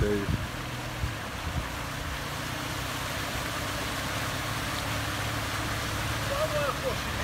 Feio. Olha